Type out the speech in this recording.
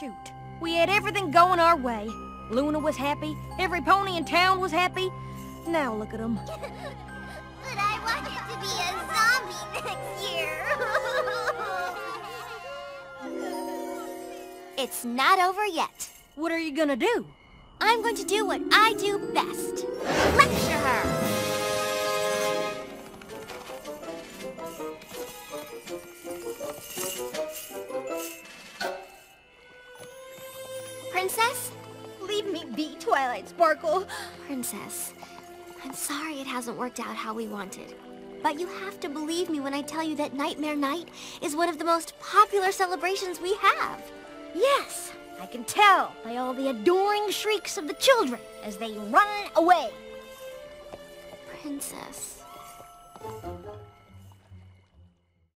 Shoot. We had everything going our way. Luna was happy. Every pony in town was happy. Now look at them. but I want it to be a zombie next year. it's not over yet. What are you gonna do? I'm going to do what I do best. Lecture her. Princess? Leave me be, Twilight Sparkle. Princess, I'm sorry it hasn't worked out how we wanted. But you have to believe me when I tell you that Nightmare Night is one of the most popular celebrations we have. Yes, I can tell by all the adoring shrieks of the children as they run away. Princess.